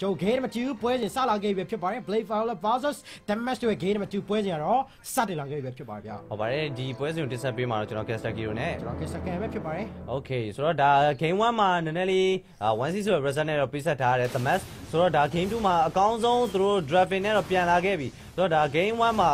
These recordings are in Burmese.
ကျွန်တော် game number 2ပွဲစဉ်စလာခဲ့ပြီဖြစ်ပါတယ် Blade Fowler versus Damage တို့ရဲ့ game number 2ပွဲစဉ်ကတော့စတင်လာခဲ့ပြီဖြစ်ပါတယ်ဗျာဟုတ်ပါတယ်ဒီပွဲစဉ်ကိုတင်ဆက်ပေးမှာတော့ကျွန်တော် Caster Kiro နဲ့ကျွန်တော် Kesa Cam ပဲဖြစ်ပါတယ် Okay ဆိုတော့ဒါ game 1မှာနည်းနည်းလေး 1C ဆိုတဲ့ result နဲ့တော့ပေးဆက်ထားရတယ် The Mask ဆိုတော့ဒါ game 2မှာအကောင်းဆုံးသူတို့ drafting နဲ့တော့ပြန်လာခဲ့ပြီဆိုတော့ဒါ game 1မှာ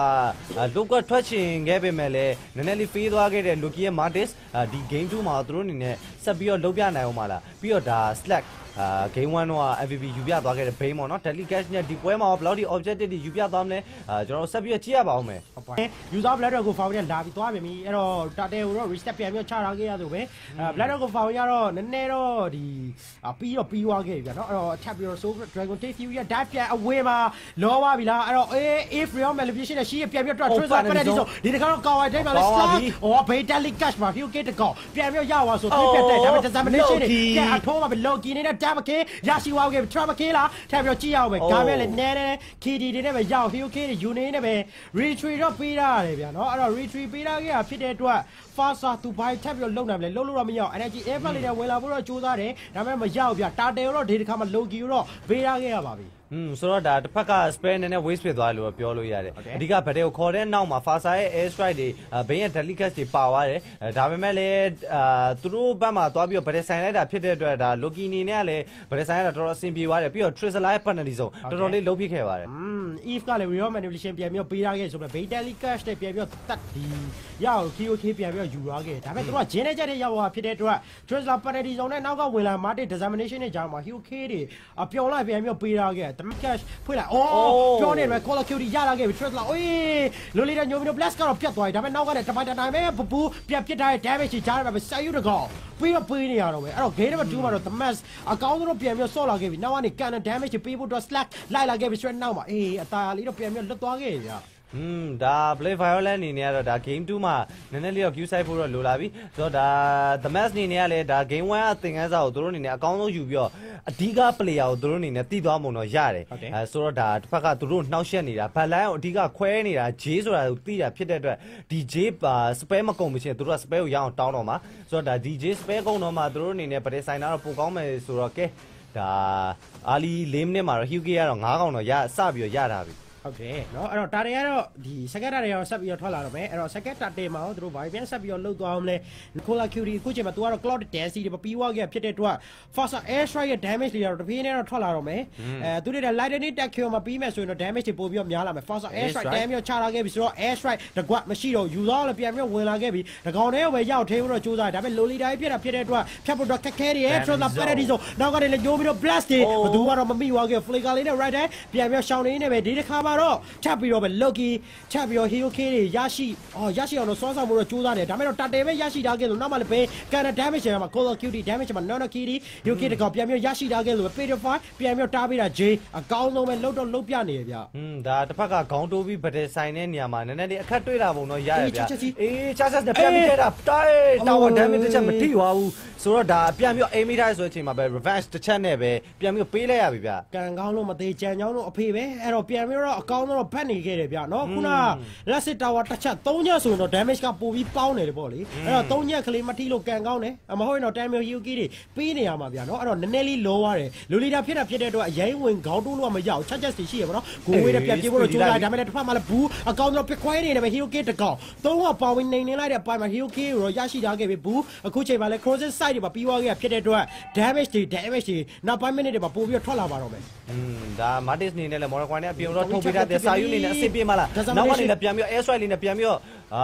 look ထွက်ချင်ခဲ့ပေမဲ့လည်းနည်းနည်းလေးဖေးသွားခဲ့တဲ့ Loki ရဲ့ Martis ဒီ game 2မှာသူတို့အနေနဲ့ဆက်ပြီးတော့လုပ်ပြနိုင်အောင်ပါလားပြီးတော့ဒါ Slack အာ game 1တော့ MVP ယူပြသွားခဲ့တဲ့ Bane ပေါ့နော် Deadly Catch နဲ့ဒီပွဲမှာဘယ်လောက်ဒီ objective တွေယူပြသွားမလဲအာကျွန်တော်ဆက်ပြီးတော့ကြည့်ရပါအောင်မယ်ဟုတ်ပါတယ် user blood ကို foul နဲ့လာပြီးသွားပြီအဲ့တော့ data ကိုတော့ reset ပြန်ပြီးချထားခဲ့ရဆိုပဲအဲ blood ကို foul ရတော့နည်းနည်းတော့ဒီပြီးတော့ပြီးသွားခဲ့ပြီဗျာနော်အဲ့တော့ထပ်ပြီးတော့ so dragon tail fury ရ dive ပြန်အဝေးမှာလောပါပြီလားအဲ့တော့ A if real malediction နဲ့ရှိပြန်ပြီးတော့ trust ပတ်တယ်ဒီဆိုဒီတကောင်ကောင်းဝိုင်တိုင်းမှာလဲ slash ဟော bait deadly catch မှာ few get တကောင်ပြန်ပြီးရသွားဆိုပြီးပြတ်တယ်ဒါပေမဲ့ examination တွေပြန်အထိုးမှာပဲ low key နေတဲ့ damage ရရှိသွားခဲ့ပြီ trap ကေးလားထပ်ပြီးတော့ကြည့်ရအောင်ပဲဒါပေမဲ့လည်းနည်းနည်း KD တွေနဲ့ပဲရောက် heal K တွေ unit နဲ့ပဲ retreat တော့ပေးရတယ်ဗျာနော်အဲ့တော့ retreat ပေးရခဲ့တာဖြစ်တဲ့အတွက် fasa သူဘိုင်းထပ်ပြီးတော့လုံနိုင်မလဲလုံလို့တော့မရအောင် energy air flight လေးနဲ့ဝင်လာဖို့တော့ကြိုးစားတယ်ဒါပေမဲ့မရောက်ဗျာတာတယ်တော့ဒီတစ်ခါမှ logi တော့ပေးရခဲ့ရပါပြီ อืมဆိုတော့ဒါတစ်ဖက်က spare နည်းနည်း waste ဖြစ်သွားတယ်လို့ပြောလို့ရတယ် ဟုတ်တယ် အဓိကဗတ်တွေကိုခေါ်တဲ့နောက်မှာ Fasa ရဲ့ air strike တွေဘင်းရဲ့ delicate တွေပါသွားတယ်အဲဒါပေမဲ့လည်းအာသူတို့ဘက်မှာသွားပြီးတော့ဗတ်ဆိုင်လိုက်တာဖြစ်တဲ့အတွက်ဒါ Loki အနေနဲ့ကလည်းဗတ်ဆိုင်လိုက်တာတော်တော်အဆင်ပြေသွားတယ်ပြီးတော့ Trisela ရဲ့ penalty ဆုံးတော်တော်လေးလုံးပြခဲ့ပါတယ် อืม Eve ကလည်း real manipulation ပြန်ပြီးတော့ပေးရခဲ့ဆိုတော့ Batally Cash နဲ့ပြန်ပြီးတော့တတ်ဒီရအောင် KOK ပြန်ပြီးတော့ယူသွားခဲ့ဒါပေမဲ့သူကဂျင်းနဲ့ချက်တဲ့ရောက်သွားဖြစ်တဲ့အတွက် Trisla penalty zone နဲ့နောက်ကဝင်လာ Martin determination နဲ့ကြာမှာ HOK တွေအပြောင်းလိုက်ပြန်ပြီးတော့ပေးရခဲ့ The Cash ဖွင့်လိုက်အော်ပြောနေတယ် Call of Duty ရလာခဲ့ပြီ Trisla အေးလိုလီတဲ့ညိုမီနို Blast ကတော့ပြတ်သွားပြီဒါပေမဲ့နောက်ကလည်းတပိုင်တနိုင်ပဲပပူပြန်ပစ်ထားတဲ့ damage ကြီးကြားရမှာဆက်ယူတကောပြီးတော့ပေးနေရတော့ပဲအဲ့တော့ game number 2မှာတော့ The Mask အကောင်းဆုံးပြန်ပြီးတော့ဆော့လာခဲ့ပြီနောက်ကနေ Cannon damage ကြီးပေးဖို့တော့ slack လိုက်လာခဲ့ပြီ straight နောက်မှာအေးအသာလေးတော့ပြန်ပြီးတော့လွတ်သွားခဲ့ပြီဗျာ อืมဒါ play violent အနေနဲ့ကတော့ဒါ game 2မှာနည်းနည်းလေးတော့ view site ဖို့တော့လိုလာပြီဆိုတော့ဒါ the match အနေနဲ့ကလည်းဒါ game 1အသင်ခန်းစာကိုသူတို့အနေနဲ့အကောင်းဆုံးယူပြီးတော့အဓိက player ကိုသူတို့အနေနဲ့တည်သွားမှုတော့ရတယ်အဲဆိုတော့ဒါတစ်ဖက်ကသူတို့နှောက်ယှက်နေတာဘတ်လိုင်းကိုအဓိကခွဲနေတာ J ဆိုတာကိုတည်တာဖြစ်တဲ့အတွက်ဒီ J ပါ spare မကုန်မချင်းသူတို့က spare ကိုရအောင်တောင်းတော့မှာဆိုတော့ဒါဒီ J spare ကုန်တော့မှသူတို့အနေနဲ့ပဒေဆိုင်တာတော့ပိုကောင်းမယ်ဆိုတော့ကဲဒါအာလီ၄မိနစ်မှာတော့ Hugo ကတော့9កောင်တော့ရစပြီးတော့ရတာပြီ ဟုတ်တယ်เนาะအဲ့တော့တာတွေကတော့ဒီ second တာတွေကတော့ဆက်ပြီးတော့ထွက်လာတော့မယ်အဲ့တော့ second တာတေမှာတော့သူတို့ဘာပြန်ဆက်ပြီးတော့လှုပ်သွားအောင်လဲ Nicola Curie အခုချိန်မှာသူကတော့ cloud density တွေပြီးွားခဲ့ဖြစ်တဲ့အတွက် Forza air strike ရဲ့ damage တွေကတော့တပြေးနဲ့တော့ထွက်လာတော့မယ်အဲသူတွေတဲ့ lightning attack kill မှာပြီးမဲ့ဆိုရင်တော့ damage တွေပို့ပြီးတော့များလာမယ် Forza air strike damage ချလာခဲ့ပြီဆိုတော့ air strike တကွမရှိတော့ယူသွားလည်းပြန်ပြီးဝင်လာခဲ့ပြီတကောင်တည်းပဲရောက်သေးဘူးတော့စူးစမ်းဒါပေမဲ့ Lolita ဖြစ်တာဖြစ်တဲ့အတွက်ဖြတ်ဖို့တော့ခက်ခဲတယ် Trotla Parody ဆိုနောက်ကနေလည်းညိုးပြီးတော့ blast တွေဘသူကတော့မမိသွားခဲ့ flicker လေးနဲ့ right တိုင်းပြန်ပြီးရှောင်းနေနေပဲဒီတစ်ခါမှာ တော့ထပ်ပြီးတော့ပဲ Loki ထပ်ပြီးတော့ Hero K တွေရရှိအော်ရရှိအောင်တော့စွမ်းဆောင်မှုတော့စူးစမ်းတယ်ဒါပေမဲ့တော့တတဲပဲရရှိထားခဲ့လို့နောက်မှလည်းပဲ Canada damage တွေမှာ Call of Duty damage မှာ Nano Kitty Hero K တကောင်ပြန်ပြီးရရှိထားခဲ့လို့ Purify ပြန်ပြီးတားပေးတာ J အကောင်းဆုံးပဲလှုပ်တော့လှုပ်ပြနေရဗျอืมဒါတစ်ဖက်ကခေါင်းတိုးပြီးဗတဲ့ဆိုင်တဲ့နေရာမှာနည်းနည်းလေးအခက်တွေ့တာပုံတော့ရရအေးဗျာချက်ချက်စီအေးချက်ချက်နဲ့ပြန်ပြီးခဲ့တာတိုင်းတာဝါ damage တစ်ချက်မထိသွားဘူးဆိုတော့ဒါပြန်ပြီး aim ထားဆိုတဲ့အချိန်မှာပဲ revenge တစ်ချက်နဲ့ပဲပြန်ပြီးပေးလိုက်ရပြီဗျာကံကောင်းလို့မသေးကြံကြောင်းလို့အဖေပဲအဲ့တော့ပြန်ပြီးတော့အကောင်းဆုံးတော့ဖတ်နေခဲ့တယ်ဗျနော်ခုနလက်စစ်တာဝါတစ်ချက်၃ညဆိုရင်တော့ damage ကပိုပြီးပေါင်းနေတယ်ပေါ့လေအဲ့တော့၃ညကလေးမထိလို့ကံကောင်းတယ်အမဟုတ်ရင်တော့ time Hyuki တွေပေးနေရမှာဗျနော်အဲ့တော့နည်းနည်းလေးလောရတယ်လူလီတာဖြစ်တာဖြစ်တဲ့အတွက်အရင်ဝင်ခေါင်းတိုးလို့မရအောင်ချက်ချက်စီရှိရပါတော့ကိုဝေးတဲ့ပြန်ပြေးဖို့တော့ကြိုးစားဒါပေမဲ့တစ်ဖက်မှာလည်းဘူးအကောင်းဆုံးဖြစ်ခွဲနေတယ်ပဲ Hyuki တကောင်သုံးကပေါင်းပြီးနေနေလိုက်တဲ့အပိုင်းမှာ Hyuki ကိုတော့ရရှိထားခဲ့ပြီဘူးအခုချိန်မှာလည်း crossing side တွေမှာပြီးသွားခဲ့ဖြစ်တဲ့အတွက် damage တွေ damage တွေနောက်ပိုင်း minute တွေမှာပို့ပြီးထွက်လာပါတော့မယ်อืมဒါ Martis နေနဲ့လည်း Monaco နဲ့အပြင်တော့ထုတ်ပေးထားတဲ့စာယူနေနဲ့အဆင်ပြေမလား Determination နောက်ကနေလည်းပြန်ပြီး air strike လေးနဲ့ပြန်ပြီးတော့အာ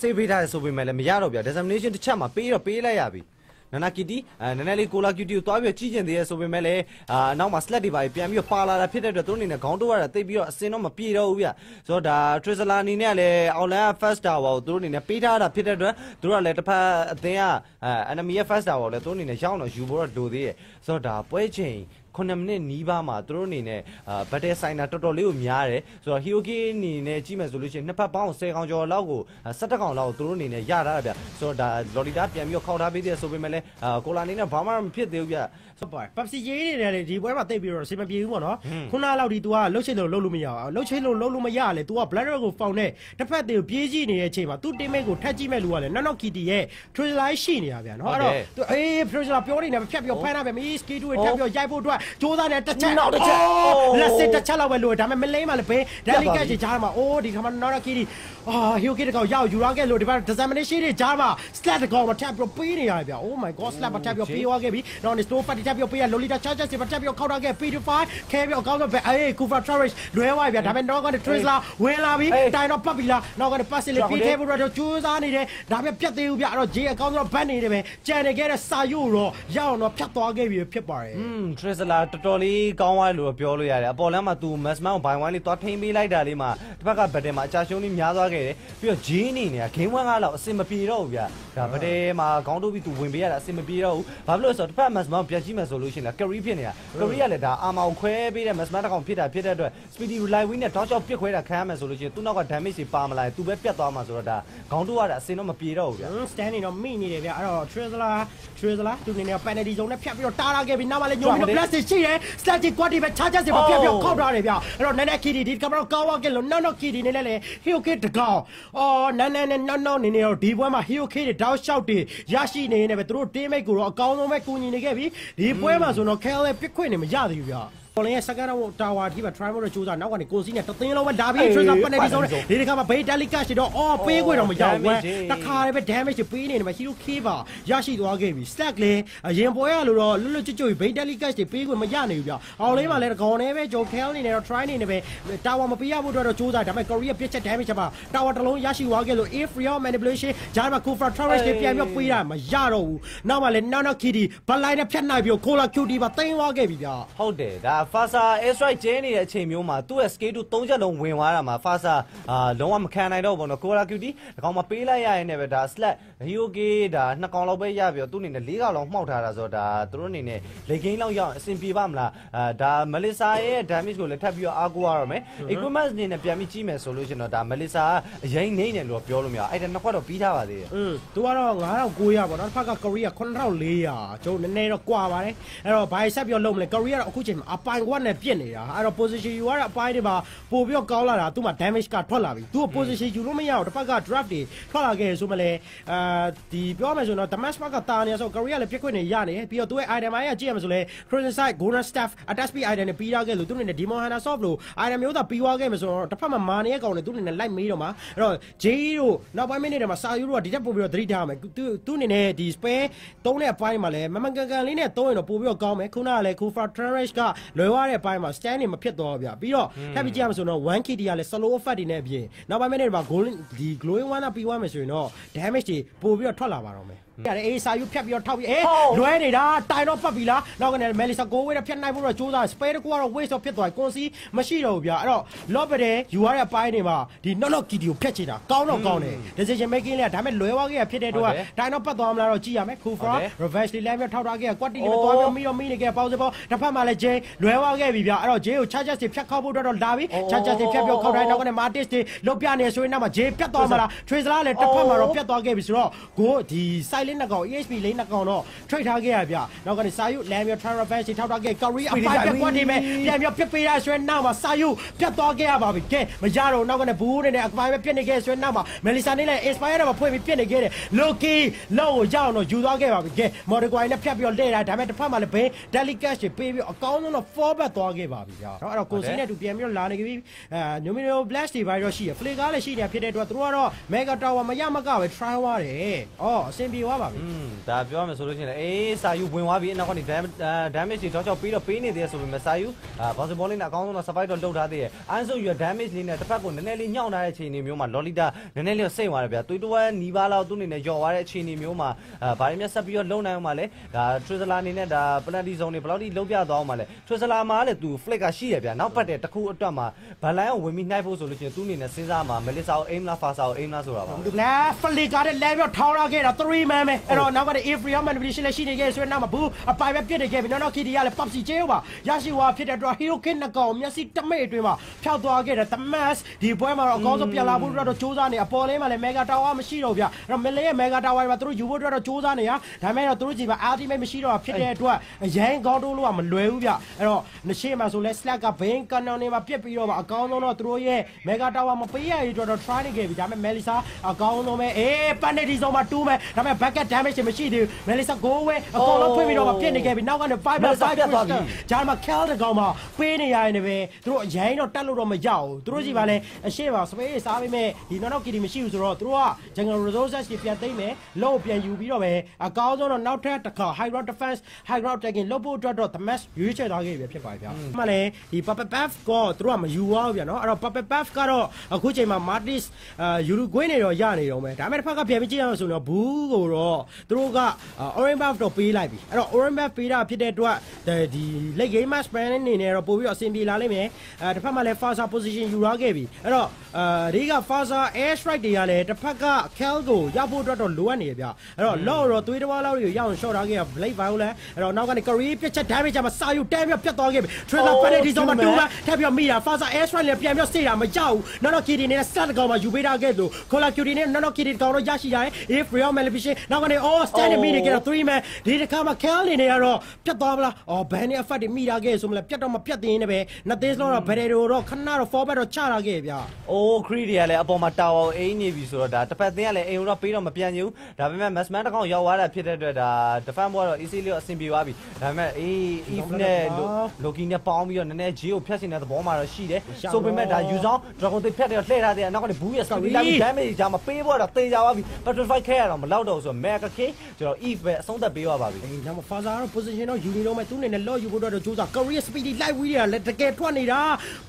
save ပေးထားတယ်ဆိုပေမဲ့လည်းမရတော့ဗျာ determination တစ်ချက်မှာပေးတော့ပေးလိုက်ရပြီနနာကီတီအဲနည်းနည်းလေးကိုလာကီတီကိုတွားပြီးကြီးကျင်သေးရဲဆိုပေမဲ့လည်းအာနောက်မှာ slot တွေပါပြန်ပြီးပါလာတာဖြစ်တဲ့အတွက်သူတို့အနေနဲ့ခေါင်းတိုးရတာတိတ်ပြီးတော့အစင်တော့မပြေတော့ဘူးဗျဆိုတော့ဒါ Trisela အနေနဲ့လည်း online first tower ကိုသူတို့အနေနဲ့ပေးထားတာဖြစ်တဲ့အတွက်သူတို့ကလည်းတစ်ဖက်အသင်းကအဲ enemy ရဲ့ first tower ကိုလည်းသူတို့အနေနဲ့ရောက်တော့ယူဖို့တော့လိုသေးတယ်ဆိုတော့ဒါပွဲချိန် 9မိနစ်နီးပါးမှာသူတို့အနေနဲ့အာဘတ်တယ်ဆိုင်တာတော်တော်လေးကိုများတယ်ဆိုတော့ Hyoki အနေနဲ့ကြည့်မယ်ဆိုလို့ရှိရင်နှစ်ဖက်ပေါင်း10កောင်ကျော်လောက်ကို17កောင်လောက်ကိုသူတို့အနေနဲ့ရထားတာဗျဆိုတော့ဒါ Lolita ပြန်ပြီးတော့ခေါက်ထားပေးသေးတယ်ဆိုပေမဲ့လည်းအာကိုလာအနေနဲ့ဘာမှမဖြစ်သေးဘူးဗျဆို ဟုတ်ပါပတ်စီရေးနေတယ်လေဒီပွဲမှာတိတ်ပြီးတော့စီမပြေဘူးပေါ့နော် ဟွန်း ခုနလောက်ဒီ तू ကလှုပ်ချင်လို့လှုပ်လို့မရအောင်လှုပ်ချင်လို့လှုပ်လို့မရလေ तू က bladder ကိုဖောင်နဲ့တစ်ဖက်သေးကိုပြေးကြည့်နေတဲ့အချိန်မှာ तू teammate ကိုထက်ကြည့်မဲ့လူကလည်းနောက်နောက်ကီတီရဲ့ trailer ရှိနေတာဗျာနော်အဲ့တော့ तू အေး trailer ပြောနေတယ်ဖြတ်ပြီးဖမ်းတာပဲမီး ski 2ကိုထပ်ပြီးရိုက်ဖို့အတွက်စူးစမ်းနေတစ်ချက် နောက်တစ်ချက် လက်စစ်တစ်ချက်လောက်ပဲလို့ဒါပေမဲ့မလိမ့်မှလည်းဘေး delicate ကြီးကြားမှာအိုးဒီခါမှာနောက်နောက်ကီတီ အာဟီယိုကီတကောင်ရောက်ယူရခဲ့လို့ဒီဘက် examination တွေကြားမှာ slat တကောင်မှာထပ်ပြီးပေးနေရတယ်ဗျာ oh my god slat မှာထပ်ပြီးပေးသွားခဲ့ပြီနောက်နေ store party ထပ်ပြီးပေးရ lolita charges တွေထပ်ပြီးခောက်ထားခဲ့ p25 ခဲပြီးအကောင်းဆုံးပဲအေး cover trash လွဲသွားပြီဗျာဒါပေမဲ့တော့ကနေ trace လာဝင်လာပြီတိုင်တော့ပတ်ပြီလားနောက်ကနေ pass လေးပေးခဲ့ဖို့တော့ကြိုးစားနေတယ်ဒါပေမဲ့ပြတ်သေးဘူးဗျာအဲ့တော့ J အကောင်းဆုံးဘတ်နေတယ်ပဲကြံနေခဲ့တဲ့စာယုတော့ရအောင်တော့ဖြတ်သွားခဲ့ပြီဖြစ်ပါတယ် อืม Trisla တော်တော်လေးကောင်းသွားတယ်လို့ပြောလို့ရတယ်အပေါ်လမ်းမှာ तू Maxman ကိုဘိုင်ဝိုင်းလေးသွားထိမ့်ပေးလိုက်တာလေးမှာတစ်ဖက်ကဘတ်တယ်မှာအချာရှုံးလေးများသွား ခဲ့တယ်ပြီးတော့ J နေနေတာ game 1ကတော့အဆင်မပြေတော့ဘူးဗျဒါဘတ်တယ်မှာခေါင်းတိုးပြီး तू ဝင်ပေးရတာအဆင်မပြေတော့ဘူးဘာဖြစ်လို့လဲဆိုတော့တစ်ဖက် Maxman ကိုပြန်ကြည့်မယ်ဆိုလို့ရှိရင်လည်း carry ဖြစ်နေတာ carry ကလည်းဒါအာမောင်ခွဲပေးတဲ့ Maxman တစ်ကောင်ဖြစ်တာဖြစ်တဲ့အတွက် speedy relay win နဲ့တောက်ချောက်ပြစ်ခွဲတာခံရမယ်ဆိုလို့ရှိရင်သူ့နောက်က damage တွေပါမလာရင် तू ပဲပြတ်သွားမှာဆိုတော့ဒါခေါင်းတိုးရတာအဆင်တော့မပြေတော့ဘူးဗျဟမ် stand နေတော့မိနေတယ်ဗျအဲ့တော့ Trizla Trizla သူနေနေ penalty zone နဲ့ဖြတ်ပြီးတော့တားလာခဲ့ပြီးနောက်မှလည်းညိုပြီးတော့ blast ရှိတယ် static quad တွေပဲ charges တွေပဲဖြတ်ပြီးတော့ခောက်ထားတယ်ဗျအဲ့တော့နည်းနည်း kitty ဒီကမ္ဘာကောင်းဝကလို့နောက်နောက် kitty နေနဲ့လေ hero kid တကောင်အော်နန်းနန်းနဲ့နောက်နောက်နေနေတော့ဒီပွဲမှာ hero kid တွေတောက်လျှောက်တွေရရှိနေနေပဲသူတို့ teammate ကိုတော့အကောင်းဆုံးပဲကူညီနေခဲ့ပြီးဒီပွဲမှာဆိုတော့ Kel လည်းပြစ်ခွင့်နေမရသေးဘူးဗျ ပေါ်လင်းရဲ့စကန်တော့တာဝါထိပါ try လို့ကြိုးစားနောက်ကနေကိုစီနဲ့တသိန်းလုံးပဲဒါပြီး Trizla penalty zone ဒီဒီခါမှာဘေး delicate ရှိတော့အော်ပေးခွင့်တော့မရဘူးကွတခါလည်းပဲ damage ပေးနေတယ်မှာ hero kid ပါရရှိသွားခဲ့ပြီ stack လည်းအရင်ပွဲရလို့တော့လွတ်လွတ်ကျွတ်ကျွတ်ဘေး delicate တွေပေးခွင့်မရနိုင်ဘူးဗျအောင်လေးမှာလည်းကောင်နေပဲဂျို Kel နေနေတော့ try နေနေပဲတာဝါမပေးရဖို့အတွက်တော့ကြိုးစားဒါပေမဲ့ Korea ပြစ်ချက် damage ပါတာဝါတစ်လုံးရရှိသွားခဲ့လို့ if real manipulation ဂျာမှာ Kufra Torres တွေပြန်ပြီးပေးတာမရတော့ဘူးနောက်မှလည်းနောက်နောက် kitty ဘလိုက်နဲ့ဖြတ်နိုင်ပြီး Cola Cutie ပါတိန်းသွားခဲ့ပြီဗျဟုတ်တယ်ဒါ Fasa air strike ကျင်းနေတဲ့အချိန်မျိုးမှာသူ့ရဲ့ scale 2 3ချက်လုံးဝင်သွားတာမှာ Fasa အာလုံးဝမခံနိုင်တော့ဘူးပေါ့နော် Cola Cutie ဒီကောင်မပေးလိုက်ရရင်လည်းပဲဒါ slat Hyoge ဒါနှစ်ကောင်လောက်ပဲရပြီးတော့သူ့အနေနဲ့၄ကောင်လောက်မှောက်ထားတာဆိုတော့ဒါသူတို့အနေနဲ့လေဂိမ်းလောက်ရောက်အဆင်ပြေပါမလားအာဒါ Melissa ရဲ့ damage ကိုလည်းထပ်ပြီးတော့အားကိုးရတော့မယ် equipment အနေနဲ့ပြန်ပြီးကြည့်မယ်ဆိုလို့ရှိရင်တော့ဒါ Melissa ကအရင်နေနေလို့ပြောလို့မရအဲ့ဒါနှစ်ခွက်တော့ပြီးထားပါသေးတယ်อืมသူကတော့9900ပေါ့နော်တစ်ဖက်ကကိုရီးယား9400ကျုံနည်းနည်းတော့ကွာပါတယ်အဲ့တော့ဘာဆက်ပြောလုံးမလဲကိုရီးယားတော့အခုချိန်မှာအပိုင်ကွက်နဲ့ပြစ်နေတာအဲ့တော့ position ယူရတဲ့အပိုင်းတွေမှာပို့ပြီးတော့ကောင်းလာတာသူ့မှာ damage ကထွက်လာပြီသူ့ position ယူလို့မရအောင်တစ်ဖက်က draft တွေထွက်လာခဲ့ဆိုမှလည်းအာဒီပြောမယ်ဆိုတော့ Damas Park ကတာနေဆိုကိုရီးယားလည်းပြစ်ခွင့်နေရနေပြီးတော့သူ့ရဲ့ item အရကြည့်ရမယ်ဆိုလဲ Crimson Side Golden Staff Attack Speed item နဲ့ပြီးရခဲ့လို့သူနေနဲ့ Demon Hunter Soft လို့ item မျိုးသာပြီးွားခဲ့မယ်ဆိုတော့တစ်ဖက်မှာမာနေရဲ့ကောင်နဲ့သူနေနဲ့လိုက်မေးတော့မှာအဲ့တော့ J တို့နောက်ပိုင်းမိနစ်တွေမှာစာယူတို့ကဒီတက်ပို့ပြီးတော့သတိထားမယ်သူသူနေနဲ့ဒီ spare သုံးတဲ့အပိုင်းမှာလည်းမမကန်ကန်လေးနဲ့သုံးရင်တော့ပို့ပြီးတော့ကောင်းမယ်ခုနကလည်း Kufa Trash ကလွယ်သွားတဲ့အပိုင်းမှာ stand နေမဖြစ်တော့ဗျပြီးတော့ထပ်ပြီးကြည့်ရမယ်ဆိုတော့ 1 KD ကလည်း slow effect တွေနဲ့အပြင်နောက်ပိုင်းမိနစ်တွေမှာ goal ဒီ glowing one ပြီးသွားမယ်ဆိုရင်တော့ damage တွေပို့ပြီးတော့ထွက်လာပါတော့မယ် ရတယ်အေးစာယူဖြတ်ပြီးတော့ထောက်ပြီးအေးလွဲနေတာတိုင်တော့ပတ်ပြီလားနောက်ကနေမယ်လီဆာကိုဝေးနဲ့ဖြတ်နိုင်ဖို့တော့ကြိုးစား spare တကူကတော့ waste တော့ဖြစ်သွားကွန်စီမရှိတော့ဘူးဗျအဲ့တော့ lob တဲ့ယူရတဲ့အပိုင်းတွေမှာဒီ knock knock KD ကိုဖြတ်ချတာကောင်းတော့ကောင်းတယ် decision making လေးကဒါပေမဲ့လွဲသွားခဲ့ရဖြစ်တဲ့တော့တိုင်တော့ပတ်သွားမလားတော့ကြည့်ရမယ် Kufra reverse လေးလည်းထောက်ထားခဲ့ကွက်တီနဲ့သွားပြီးမိတော့မိနေခဲ့ပေါင်းစပေါ်တစ်ဖက်မှာလည်း J လွဲသွားခဲ့ပြီဗျအဲ့တော့ J ကို charges တွေဖြတ်ခောက်ဖို့တော့လာပြီ charges တွေဖြတ်ပြီးခောက်တိုင်းနောက်ကနေ Martis တွေလုတ်ပြနေဆိုရင်နောက်မှာ J ပြတ်သွားမလား Tracer လည်းတစ်ဖက်မှာတော့ပြတ်သွားခဲ့ပြီဆိုတော့ကိုဒီ silent နှစ်ကောင် EHP လေးနှစ်ကောင်တော့ trade ထားခဲ့ရဗျနောက်ကနေစာယုလမ်းပြီး Traverse တွေထောက်ထားခဲ့ Korea အပိုင်ပြတ်ကွက်တွေပဲပြန်ပြီးပြစ်ပေးရဆိုရင်နောက်မှာစာယုပြတ်သွားခဲ့ရပါပြီကဲမရတော့နောက်ကနေဘူးနေနဲ့အပိုင်ပဲပြစ်နေခဲ့ဆိုရင်နောက်မှာ Melissa နေလည်း inspire တော့ဖွင့်ပြီးပြစ်နေခဲ့တယ် Loki လောက်ကိုရအောင်တော့ယူသွားခဲ့ပါပြီကဲ Model Coin နဲ့ဖြတ်ပြီးတော့လဲတာဒါပေမဲ့တစ်ဖက်မှာလည်းဘယ် Delicate တွေပေးပြီးအကောင်းဆုံးတော့ forward သွားခဲ့ပါပြီဗျာနော်အဲ့တော့ကိုစီနဲ့တူပြန်ပြီးတော့လာနေပြီအဲ Numero Blast တွေပါတော့ရှိရ Play ကားလည်းရှိနေဖြစ်တဲ့အတွက်သူတို့ကတော့ Mega Tower မရမကပဲ try သွားတယ်အော်အဆင်ပြေသွားပါပြီอืมဒါပြောရမယ်ဆိုလို့ရှိရင်လည်းအေးစာယူဝင်သွားပြီအနောက်ကနေ dam- အာ damage တွေတော့ကြောက်ပြီးတော့ပေးနေသေးတယ်ဆိုပေမဲ့စာယူအာ basketball လေးနဲ့အကောင်းဆုံးတော့ survive တော့လုပ်ထားသေးတယ်အဲဆိုယူ damage လေးနဲ့တစ်ဖက်ကိုနည်းနည်းလေးညှောင်းထားတဲ့အခြေအနေမျိုးမှာ lolita နည်းနည်းလေးစိတ်သွားတယ်ဗျာတွေးတွဲနီးပါးလောက်သူ့အနေနဲ့ယော်သွားတဲ့အခြေအနေမျိုးမှာအာဘာတွေများဆက်ပြီးတော့လုံနိုင်အောင်မှာလဲဒါ Trizla အနေနဲ့ဒါ penalty zone တွေဘယ်လောက်ထိလုံးပြသွားအောင်မှာလဲ Trizla မှာလည်းသူ flick ကရှိတယ်ဗျာနောက်ပတ်တဲ့တစ်ခုအတွက်မှာ balance ကိုဝင်ပြီးနှိုက်ဖို့ဆိုလို့ရှိရင်သူ့အနေနဲ့စဉ်းစားမှာ Melissa ကို aim လား Fasa ကို aim လားဆိုတာပါဒီလက်ဖလီကားတဲ့လဲပြီးတော့ထောင်းရခဲ့တာ3 man မ်းပဲအဲ့တော့နောက်ကလည်း Avery manipulation လည်းရှိနေခဲ့ဆိုရင်နောက်မှာဘူးအပိုင်ပဲပြစ်နေခဲ့ပြီနောက်နောက် KD ကလည်း Popsi ကျေးပါရရှိဟွာဖြစ်တဲ့အတွက် Hero King နှစ်ကောင်မျက်စိတမိတ်အတွင်းမှာဖျောက်သွားခဲ့တယ် The Mask ဒီပွဲမှာတော့အကောင်းဆုံးပြန်လာဖို့အတွက်တော့စူးစမ်းနေအပေါ်လေးမှာလည်း Mega Tower မရှိတော့ဗျအဲ့တော့ Melee ရဲ့ Mega Tower မှာသူတို့ယူဖို့အတွက်တော့စူးစမ်းနေရဒါပေမဲ့တော့သူတို့ကြီးမှာ Ultimate မရှိတော့ဖြစ်တဲ့အတွက်အရင်ကောင်းတိုးလို့ကမလွယ်ဘူးဗျအဲ့တော့နှရှေ့မှာဆိုလဲ Slack က Bane Cannon တွေမှာပြစ်ပြီးတော့မှအကောင်းဆုံးတော့သူတို့ရဲ့ Mega Tower မပေးရရေးအတွက်တော့ try နေခဲ့ပြီဒါပေမဲ့ Melissa အကောင်းဆုံးပဲအေး Penalty zone မှာတူးမယ်ဒါပေမဲ့ backup damage တွေမရှိသေးဘူး Melissa go away အကုန်လုံးဖွင့်ပြီးတော့မှပြစ်နေခဲ့ပြီနောက်ကနေ5 by 5ပြတ်သွားပြီဂျာမှာ Kel တကောင်မှာပေးနေရရင်လည်းသူတို့အရင်တော့တက်လို့တော့မရဘူးသူတို့ကြီးပါလဲအရှိပါစပေးစားပေးမဲ့ဒီနောက်နောက်ကီတီမရှိဘူးဆိုတော့သူတို့က jungle resources တွေပြန်သိမ်းမယ်လို့ပြန်ယူပြီးတော့ပဲအကောင်းဆုံးတော့နောက်ထပ်တစ်ခါ high ground defense high ground tagging လုပ်ဖို့အတွက်တော့ the match ရွေးချယ်ထားခဲ့ပြီဖြစ်ပါဗျာ။မှလည်းဒီ Puppet Buff ကိုသူတို့ကမယူရဘူးဗျာနော်။အဲ့တော့ Puppet Buff ကတော့အခုချိန်မှာ Martis အာယူရူဂွေးနေတော့ရနေတော့မယ်။ဒါပေမဲ့တစ်ဖက်ကပြန်ပြီးကြည့်ရအောင်ဆိုတော့ဘူးကိုတော့သူတို့က Orange Buff တော့ပေးလိုက်ပြီ။အဲ့တော့ Orange Buff ပေးတာဖြစ်တဲ့အတွက်ဒီ late game match plan အနေနဲ့တော့ပို့ပြီးတော့အဆင်ပြေလာလိမ့်မယ်။အဲတစ်ဖက်မှာလည်း Faza position ယူရခဲ့ပြီ။အဲ့တော့အာဒီက Faza air strike တွေကလည်းတစ်ဖက်က Kel ကိုရဖို့အတွက်တော့လိုအပ်နေရဗျ။အဲ့တော့ low တော့သွေးတစ်ဝါလောက်တွေကိုရအောင် short ထားခဲ့ရ Blade Violet အဲ့တော့နောက်ကနေ career ပြတ်ချက် damage မှာစာယူတဲပြီးပြတ်သွားခဲ့ပြီ trailer penalty zone မှာတူပါထပ်ပြီးမိတာ Faza air strike လည်းပြန်ပြီးစေးတာမကြောက်ဘူးနောက်တော့ KD နဲ့ start ကောင်မှာယူပေးထားခဲ့သူ Cola QD နဲ့နောက်တော့ KD ကောင်တော့ရရှိရတယ် if real malediction နောက်ကနေ oh stand မိနေကြတော့3 man ဒီတစ်ခါမှာ Kel နေနေရတော့ပြတ်သွားပလားအော် ban နဲ့ effect တွေမိတာခဲ့ဆိုမလဲပြတ်တော့မပြတ်သေးနေပဲနှစ်သေးစလုံးတော့ battery တော့ခဏတော့ forward တော့ချတာခဲ့ဗျာအိုးခရီးတွေကလည်းအပေါ်မှာတာဝါအိမ်နေပြီဆိုတော့ဒါတစ်ဖက်သင်းကလည်းအိမ်တော့ပေးတော့မပြန်ချင်ဘူးဒါပေမဲ့ Massman တစ်ကောင်ရောက်သွားတာဖြစ်တဲ့အတွက်ဒါ defense ဘောကတော့ easy လေးအဆင်ပြေသွားပြီဒါပေမဲ့အေး Eve နဲ့ Loki နဲ့ပေါင်းပြီးတော့နည်းနည်း G ကိုဖျက်ရှင်တဲ့သဘောမှာတော့ရှိတယ်ဆိုပေမဲ့ဒါယူဆောင် Dragon တွေဖျက်တယ်လှည့်ထားတယ်နောက်ကနေဘူးရဲ့ speed လိုက် damage ကြာမပေးဘောတော့တေးကြသွားပြီ Petrify ခဲရတော့မလောက်တော့ဆိုတော့ Mega King ကျွန်တော် Eve ပဲအဆုံးသက်ပေးသွားပါပြီအေးဒါမှ Faza ကတော့ position တော့ယူနေတော့မယ်သူ့အနေနဲ့ lock ယူဖို့တော့ကြိုးစား career speed လိုက် wheel တွေကလည်းတကယ်ထွက်နေတာ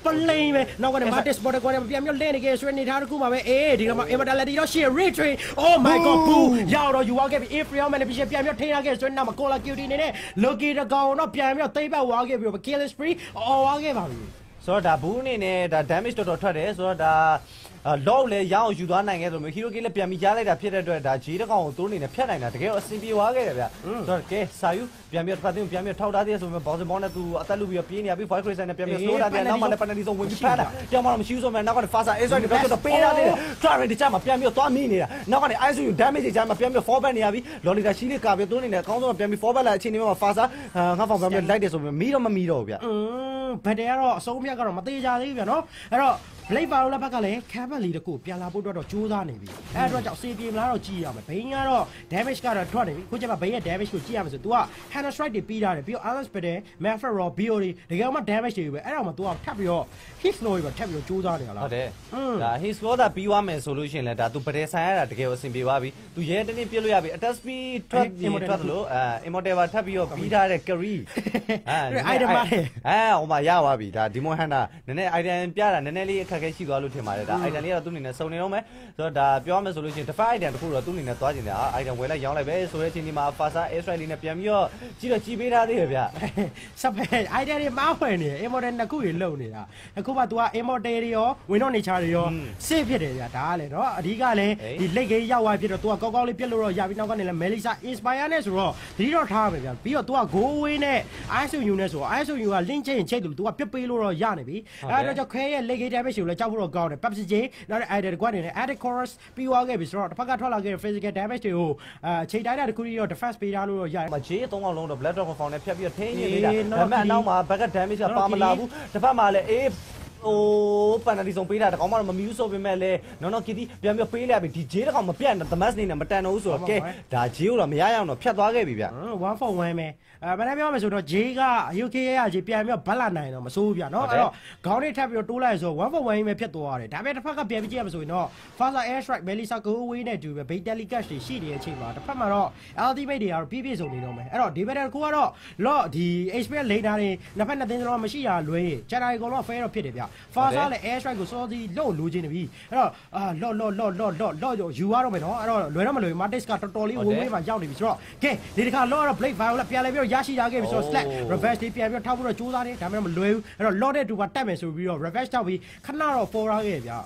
ပလိန်ပဲနောက်ကနေ Martis Sport ကွာပြန်ပြီးလဲနေခဲ့ဆွဲနေထားတခုမှာပဲအေးဒီကမှာ immortality တော့ရှိရ retreat oh my god ဘူးရောက်တော့ယူသွားခဲ့ပြီ if real man ပြန်ပြန်ပြီးထိန်းထားခဲ့ဆွဲနေမှာ Cola QT နေနဲ့ Loki တကောင်တော့ပြန်ပြီးသိမ့်ပတ်သွားခဲ့ပြီးတော့ kill spree အော်သွားခဲ့ပါပြီဆိုတော့ဒါဘူးအနေနဲ့ဒါ damage တော်တော်ထွက်တယ်ဆိုတော့ဒါ လော့လည်းရအောင်ယူသွားနိုင်ခဲ့တယ်လို့မျိုး hero ကလည်းပြန်ပြီးကြားလိုက်တာဖြစ်တဲ့အတွက်ဒါဂျေးတကောင်ကိုသူတို့အနေနဲ့ဖျက်နိုင်တာတကယ်တော့အဆင်ပြေသွားခဲ့တယ်ဗျဆိုတော့ကဲစာယူပြန်ပြီးတစ်ခါတည်းပြန်ပြီးထောက်ထားသေးဆိုပေမဲ့ bounce ball နဲ့သူအသက်လူပြီးပြေးနေရပြီး voice crazy နဲ့ပြန်ပြီး slow တာပြန်နောက်မှလည်း penalty ဆုံးဝင်ပြီးဖမ်းတာကြောင်မှမရှိဘူးဆိုမဲ့နောက်ကနေ faster air strike တွေပြန်တော့ပေးတာသေးတယ် try တွေကြားမှာပြန်ပြီးသွားမိနေတာနောက်ကနေ iso damage တွေကြားမှာပြန်ပြီး fall back နေရပြီး lolita ရှိလေးကာပြီးသူတို့အနေနဲ့အကောင်းဆုံးပြန်ပြီး fall back လာအချိန်တွေမှာ faster ငါဖောင်ပြန်ပြီးလိုက်တယ်ဆိုပေမဲ့မီးတော့မမီးတော့ဘူးဗျอืมဘတ်တယ်ကတော့အဆုံးမြတ်ကတော့မသေးကြသေးဘူးဗျာနော်အဲ့တော့ Blade Barrow လက်ဘက်ကလည်း Cabin လီတကူပြန်လာဖို့အတွက်တော့ကြိုးစားနေပြီအဲ့အတွက်ကြောင့်စေပြေမလားတော့ကြည့်ရမယ်ဘိန်းကတော့ damage ကတော့ထွက်နေပြီခုကျမှဘိန်းရဲ့ damage ကိုကြည့်ရမယ်ဆို तू က Hand Strike တွေပြီးထားတယ်ပြီးတော့ Alice ပဲတယ် Mafra Raw BO တွေတကယ်မှ damage တွေပဲအဲ့တော့မှ तू ကထပ်ပြီးတော့ hit slow တွေပဲထပ်ပြီးတော့ကြိုးစားနေရလား ဟုတ်တယ် อืม ဒါ his score တာပြီးသွားမယ်ဆိုလို့ရှိရင်လည်းဒါသူပဒယ်ဆိုင်ရတာတကယ်ကိုအဆင်ပြေသွားပြီသူရဲတနေ့ပြစ်လို့ရပြီ attack speed ထွက်ပြီးထွက်သလိုအဲ immortal ပါထပ်ပြီးတော့ပြီးထားတဲ့ carry အဲ item ပါလေ အဲဟိုမှာရသွားပြီဒါ demon hunter နည်းနည်း item ပြတာနည်းနည်းလေးအခ က်ခဲရှိသွားလို့ထင်ပါတယ်ဒါ item လေးကတော့သူ့အနေနဲ့စုံနေတော့မယ်ဆိုတော့ဒါပြောမယ်ဆိုလို့ရှိရင် defy item တခုတော့သူ့အနေနဲ့သွားကျင်တယ်အာ item ဝယ်လိုက်ရောင်းလိုက်ပဲဆိုတဲ့အချိန်ဒီမှာ fasa air strike လေးနဲ့ပြန်ပြီးတော့ကြီးတော့ကြီးပေးထားသေးတယ်ဗျစပယ် item တွေမောင်းဝင်နေ immortal နှစ်ခုကြီးလုံနေတာအခုမှ तू က immortal တွေရော window nature တွေရော save ဖြစ်တယ်ဗျဒါကလည်းတော့အဓိကလည်းဒီလက်ကြီးရောက်သွားဖြစ်တော့ तू ကကောင်းကောင်းလေးပြက်လို့တော့ရပြီးနောက်ကနေလည်း melissa inspire နဲ့ဆိုတော့ဒီတော့ထားပဲဗျပြီးတော့ तू က go away နဲ့ isu u နဲ့ဆိုတော့ isu u က link ချင်းချိန်တူ तू ကပြက်ပေးလို့တော့ရနေပြီအဲ့တော့ကြောင့်ခဲရဲ့လက်ကြီးတိုင်းပဲရှိ damage ကိုလည်းကြောက်ဖို့တော့ကောင်းတယ် Pepsi J နောက်တဲ့ idea တကွက်နေနဲ့ added chorus ပြီးသွားခဲ့ပြီဆိုတော့တစ်ဖက်ကထွက်လာခဲ့တဲ့ physical damage တွေကိုအာချိန်တိုင်းတဲ့တခုကြီးတော့ defense ပေးထားလို့တော့ရတယ်မဂျေးသုံးအောင်လုံးတော့ black dragon found နဲ့ဖြတ်ပြီးတော့ထိန်းနေနေတာအေးဒါပေမဲ့အနောက်မှာ back damage ကနော်ပါမလာဘူးတစ်ဖက်မှာလည်းအေးဟိုပန်နယ်တီဆုံးပေးတာတကောင်မှတော့မမီဘူးဆိုပေမဲ့လည်းနော်နော်ကီတီပြန်ပြီးပေးလိုက်ပြီဒီဂျေးတကောင်မပြတ်တော့ the match နေနဲ့မတန်တော့ဘူးဆိုတော့ကဲဒါဂျေးကိုတော့မရရအောင်တော့ဖြတ်သွားခဲ့ပြီဗျ1 for 1ပဲ အဲဗန်းပြောမယ်ဆိုတော့ J က UK ရဲ့ J ပြန်ပြီးဘတ်လာနိုင်တော့မစိုးဘူးဗျာနော်အဲ့တော့ခေါင်းလေးထပ်ပြီးတော့တိုးလိုက်ဆို1 for 1ပဲဖြစ်သွားတယ်ဒါပေမဲ့တစ်ဖက်ကပြန်ပြီးကြည့်ရမှာဆိုရင်တော့ Faster Air Strike Melissa Go Away နဲ့တူပဲ Bait Delicate တွေရှိနေတဲ့အချိန်မှာတစ်ဖက်မှာတော့ Ultimate တွေကတော့ပြည့်ပြည့်စုံနေတော့မယ်အဲ့တော့ဒီဘက်ကိုကတော့လော့ဒီ experience later တွေနှစ်ဖက်နှစ်သင်းစလုံးမရှိတာလွဲရင် Jedi အကုန်လုံး fair တော့ဖြစ်တယ်ဗျ Fasa လည်း air strike ကိုစောစီလော့လိုချင်နေပြီအဲ့တော့အာလော့လော့လော့လော့လော့လော့ယူရတော့မယ်နော်အဲ့တော့လွယ်တော့မလွယ် Matis ကတော်တော်လေးဝင်းဝင်းမှာရောက်နေပြီဆိုတော့ကဲဒီတစ်ခါလော့တော့ Blade Violet ပြန်လဲပြီးတော့ရရှိလာခဲ့ပြီဆိုတော့ Slack reverse လေးပြန်ပြီးတော့ထောက်ပြီးတော့ကြိုးစားတယ်ဒါပေမဲ့မလွယ်ဘူးအဲ့တော့လော့တဲ့တူပါတက်မယ်ဆိုပြီးတော့ reverse ထောက်ပြီးခဏတော့ for ရခဲ့ဗျာ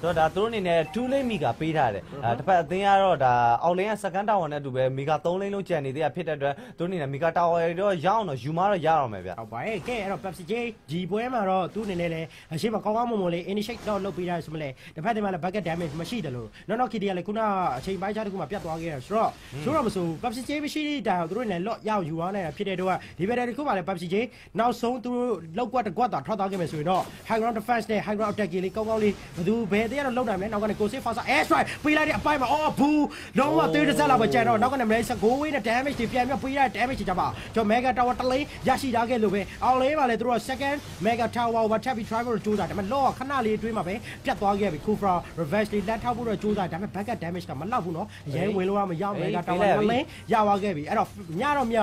ဆိုတော့ဒါသူတို့အနေနဲ့2လိမ့်မီကပေးထားတယ်အဲတစ်ဖက်အသင်းကတော့ဒါအောက်လင်းကစကန်တာဝန်နဲ့အတူပဲမီဂါ3လိမ့်လုံးကျန်နေသေးတာဖြစ်တဲ့အတွက်သူတို့အနေနဲ့မီဂါတာဝန်တော့ရအောင်တော့ယူမတော့ရအောင်မယ်ဗျဟုတ်ပါရဲ့ကဲအဲ့တော့ Pepsi J ဒီပွဲမှာတော့သူ့အနေနဲ့လည်းအရှိမကောင်းကောင်းမွန်မွန်လေး initiate တော့လုပ်ပေးရတယ်ဆိုမလဲတစ်ဖက်တည်းမှာလည်း bucket damage မရှိတယ်လို့နော်နော် kitty ကလည်းခုနအချိန်ပိုင်းခြားတစ်ခုမှာပြတ်သွားခဲ့ရဆိုတော့ဆိုတော့မဆို Pepsi J မရှိတဲ့သူတို့လည်း lot ရောက်ယူသွားနေတာဖြစ်တဲ့တော့ဒီဘက်တစ်ခုမှာလည်း Pepsi J နောက်ဆုံးသူတို့လောက်ကွက်တစ်ကွက်သာထွက်သွားခဲ့မယ်ဆိုရင်တော့ high ground defense နဲ့ high ground attack လေးကောင်းကောင်းလေးဘယ်သူဘယ်တည်းကတော့လောက်နိုင်မလဲနောက်ကနေ Cosy Fasa air strike ပေးလိုက်တဲ့အပိုင်းမှာအော်ဘူးလုံးဝသေးတစ်စက်လောက်ပဲကျန်တော့နောက်ကနေ Malaysia go away နဲ့ damage တွေပြန်ပြီးပေးရတဲ့ damage တွေကြပါကျွန်တော် mega tower တလေးရရှိထားခဲ့လို့ပဲအောင်လေးပါလေသူတို့ second mega tower ကို tap ပြီး try ဖို့ကြိုးစားဒါပေမဲ့ law ခဏလေးအတွင်းမှာပဲပြတ်သွားခဲ့ပြီ Kufra reverse လေးလက်ထောက်ဖို့တော့ကြိုးစားဒါပေမဲ့ backup damage ကမလောက်ဘူးနော်ရဲဝင်လို့မရ mega tower နှစ်လင်းရသွားခဲ့ပြီအဲ့တော့ညတော့မြ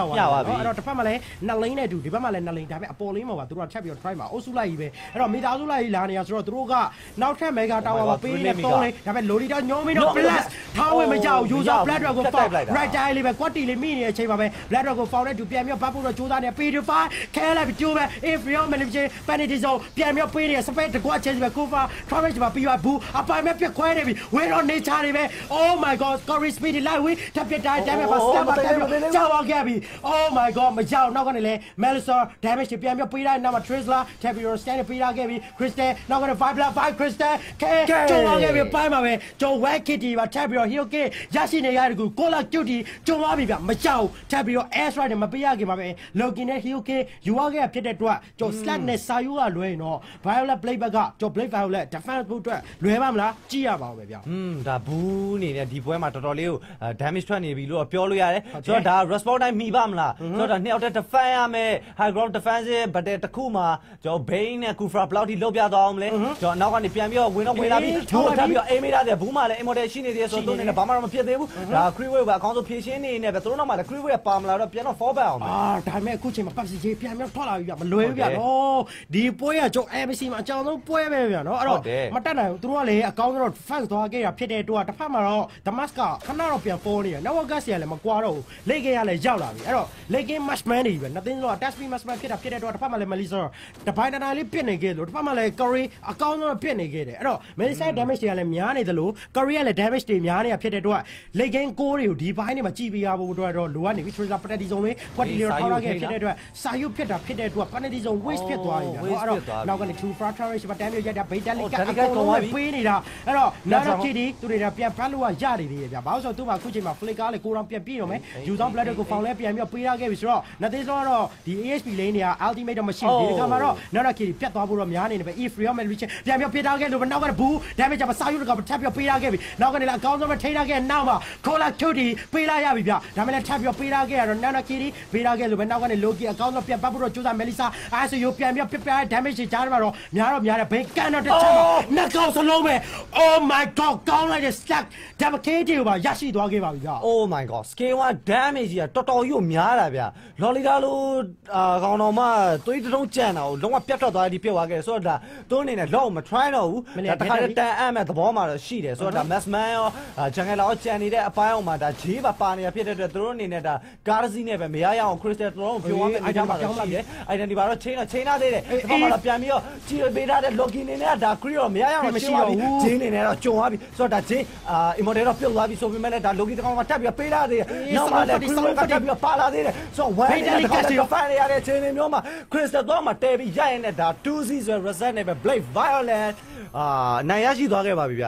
သွားအဲ့တော့တစ်ဖက်မှာလည်းနှစ်လင်းနဲ့တူဒီဘက်မှာလည်းနှစ်လင်းဒါပေမဲ့အပေါ်လင်းမှာပါသူတို့က tap ပြီး try မှာအုပ်စုလိုက်ကြီးပဲအဲ့တော့မိသားစုလိုက်ကြီးလာနေရဆိုတော့သူတို့ကနောက်ထပ် mega tower ကိုပေးနေတော့လေဒါပေမဲ့ lorita ညောမင်းတော့ plus ထားဝင်မကြောက် user black drag ကို foul right die လေးပဲ quad တီလေးမိနေတဲ့အချိန်မှာပဲ black drag ကို foul နဲ့တူပြန်ပြီးပတ်ဖို့တော့ကြိုးစားနေ purify ခဲလိုက်ပြီးကြိုးပဲ if real manipulation penalty zone ပြန်ပြီးပေးနေ space တကွာ change ပဲ cover travel မှာပြီးပါဘူးအပိုင်မဲ့ပြခွဲနေပြီဝေတော့ nature တွေပဲ oh my god curry speed လိုက်ဝေးတက်ပြတိုင်း damage ပါ step ပါတက်ပြီးကြောက်ပါခဲ့ပြီ oh my god မကြောက်နောက်ကနေလဲ melisor damage တွေပြန်ပြီးပေးတိုင်းနောက်မှာ trisla တက်ပြီး stand ပေးရခဲ့ပြီ crystal နောက်ကနေ five blood five crystal ခဲကြောက်ပါခဲ့ပြီပိုင်းမှာပဲကျော် wet kitty ပါတက်ပြီးတော့ hero kit ရရှိနေရတဲ့ကူ cola cutie ကြုံသွားပြီဗျမကြောက်တက်ပြီးတော့ air strike နဲ့မပေးရခင်ပါပဲ login နဲ့ hero kit ယူရခဲ့ဖြစ်တဲ့အတွက်ကျော် slack နဲ့စာယူကလွဲရင်တော့ violet blade ဘက်ကကျော် blade violet defense ဖို့အတွက်လွဲပါမလားကြည့်ရပါဦးပဲဗျอืมဒါဘူးအနေနဲ့ဒီပွဲမှာတော်တော်လေးကို damage ထွက်နေပြီလို့ပြောလို့ရတယ်ဟုတ်တယ်ဆိုတော့ဒါ response time မိပါမလားဆိုတော့ဒါနှစ်ယောက်တည်း defend ရမယ် high ground defensive ဘတ်တဲ့တစ်ခုမှာကျွန်တော် Bane နဲ့ Kufra ဘယ်လောက်ထိလောက်ပြသွားအောင်မလဲကျွန်တော်နောက်ကနေပြန်ပြီးတော့ဝင်တော့ဝင်လာပြီးအေးဘူးထောက်လိုက်ပြီထပ်ပြီးတော့ aim ရတဲ့ဘူးမှလည်း immortal ရှိနေသေးတယ်ဆိုတော့သူအနေနဲ့ဘာမှတော့မဖြစ်သေးဘူးဒါ Creeway ပဲအကောင်းဆုံးဖြည့်ရှင်းနေနေပဲသူတို့နောက်မှာလည်း Creeway ပါမလာတော့ပြန်တော့ fall back အောင်ပဲအာဒါပေမဲ့အခုချိန်မှာပတ်စီကြီးပြန်ပြန်ထွက်လာပြီဗျမလွယ်ဘူးဗျဟုတ်တယ်နော်ဒီပွဲကကျုပ် ABC မှာအကြောင်းဆုံးပွဲပဲဗျနော်အဲ့ဟုတော့တ်တယ်မတက်နိုင်ဘူးသူတို့ကလည်းအကောင်းဆုံးတော့ fans သွားခဲ့ရဖြစ်တဲ့အတွက်တစ်ဖက်မှာတော့ Damas ကခဏတော့ပြန်ပေါ်နေရ network gas ရလည်းမကွာတော့ဘူးလေကင်းရလည်းရောက်လာပြီအဲ့တော့လေကင်း matchman တွေပဲ nothing တော့ test me matchman ဖြစ်တာဖြစ်တဲ့အတွက်တစ်ဖက်မှာလည်း Melissa တပိုင်းတနာလေးပြစ်နေခဲ့လို့တစ်ဖက်မှာလည်း Curry အကောင်းဆုံးပြစ်နေခဲ့တယ်အဲ့တော့ Melissa damage တွေကလည်းများနေသလို Curry ကလည်း damage တွေများနေတာဖြစ်တဲ့အတွက်လေကင်းကိုးတွေကိုဒီဘိုင်းတွေမှာကြည့်ပေးရဖို့အတွက်တော့လိုအပ်နေပြီ Trigger Penalty Zone လေးကွက်တီလေးတော့ထောက်ရခဲ့ဖြစ်တဲ့အတွက်စာရုပ်ဖြစ်တာဖြစ်တဲ့အတွက် Penalty Zone waste ဖြစ်သွားပြီဗျာ waste အဲ့တော့ဖြစ်သွားပြီနောက်ကနေ True Fracture မှာတမ်းပြရက်တာ Beta လေးဟိုကဓာတ်အကကုန်ကုန်လုံးသွားပြီပေးနေတာအဲ့တော့လက်နောက်ဆောင်တော့ KD သူတွေကပြန်ဖတ်လို့ရရနေသေးရဲ့ဗျာဘာလို့ဆိုတော့သူ့မှာအခုချိန်မှာ Flicker လေကိုရောင်ပြန်ပြီးတော့မယ်ယူဆောင် Blader ကို found လဲပြန်ပြီးပေးရခဲ့ပြီဆိုတော့ Nothing ဆိုတော့ဒီ AHP lane တွေက ultimate တော့မရှိဘူးဒီကမှာတော့နောက်တော့ KD ပြတ်သွားဖို့တော့များနေတယ်ပဲ if real man reach ပြန်ပြီးပေးထားခဲ့လို့ပဲနောက်ကဘူး damage ကစာရုပ်တကထပ်ပြီးပေးရခဲ့ပြီနောက်ကနေလည်းအကောင်းဆုံးပဲထိထားခဲ့နောက်မှာ Cola Cutie ပေးလိုက်ရပြီဗျာဒါမှလည်းထပ်ပြီးပေးထားခဲ့ရတော့နောက်တော့ KD ပေးထားခဲ့လို့ပဲနောက်ကနေ Loki အကောင်းဆုံးပြန်ပတ်ဖို့တော့ကြိုးစား Melissa အဲဆိုရပြန်ပြီးပြပြ damage တွေကြားမှာတော့များတော့များတယ်ဘယ်ကန်တော့တစ်ချက်မှာနှစ်ကောင်စလုံးပဲ oh my god ကောင်းလိုက်တဲ့ stack ဒါပေမဲ့ KD ကိုပါရရှိသွားခဲ့ပါပြီဗျာ Oh my god scale 1 damage ကြီးကတော်တော်ကြီးကိုများတာဗျာလော်လီကာလိုအာကောင်တော်မှသွေးတုံးကြံတာကိုလုံးဝပြတ်ထွက်သွားပြီးပြတ်သွားခဲ့တယ်ဆိုတော့ဒါသူအနေနဲ့လော့မ try တော့ဘူးမနေ့ဒါတခါဘယ်တနဲ့ည်းတန်အပ်မဲ့သဘောမှတော့ရှိတယ်ဆိုတော့ဒါ massman ရောဂျန်ငယ်လာရောကြံနေတဲ့အပိုင်းအောင်မှာဒါဂျေးပါပါနေတာဖြစ်တဲ့အတွက်သူတို့အနေနဲ့ဒါကားတစ်စီးနဲ့ပဲမရရအောင် crystal တော်တော်ပြောရမယ်အနေထားမှာတော့ရှိတယ် identity ပါတော့ chain တော့ chain ထားသေးတယ်အေးဒီမှာတော့ပြန်ပြီးတော့ကြည်ပေးထားတဲ့ login နေနဲ့ဒါ creo တော့မရရအောင်မရှိရှင်းတော့သွားပြီဘူးဂျင်းနေနဲ့တော့ကြုံသွားပြီဆိုတော့ဒါဂျင်းအာ immortal တော့ပြုတ်သွားပြီဆိုပေမဲ့လည်းဒါ login တစ်ကောင်မှတက်ပြီးတော့ပေးလာသေးတယ်အေးနောက်မှလည်းစော creo င့်ကစောင့်တက်ပြီးတော့ပါလာသေးတယ်ဆိုတော့ one ဘေးတယ်လီကတ်စီရောဖန်ရတဲ့ချင်းမျိုးမှာ crystal တော့မှတဲပြီးရရင်လည်းဒါ 2C ဆို reset နဲ့ပဲ blade violent အာနိုင်ရရှိသွားခဲ့ပါပြီဗျ